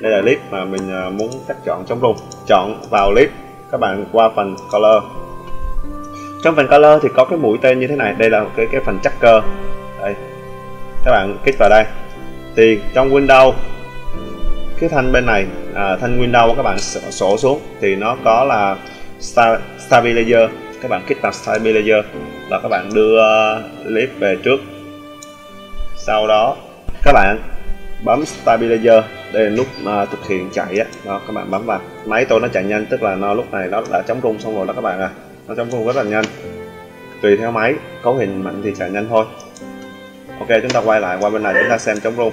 đây là clip mà mình à, muốn cách chọn chống rung chọn vào clip các bạn qua phần color. Trong phần color thì có cái mũi tên như thế này. Đây là cái cái phần checker. Đây. Các bạn kích vào đây. Thì trong Windows cái thanh bên này à, thanh Windows các bạn sổ xuống thì nó có là stabilizer. Các bạn kích vào stabilizer và các bạn đưa clip về trước. Sau đó các bạn bấm stabilizer đây là nút mà thực hiện chạy á. Đó, các bạn bấm vào. Máy tôi nó chạy nhanh, tức là nó lúc này nó đã chống rung xong rồi đó các bạn à. Nó chống rung rất là nhanh. Tùy theo máy, cấu hình mạnh thì chạy nhanh thôi. Ok, chúng ta quay lại, qua bên này chúng ta xem chống rung.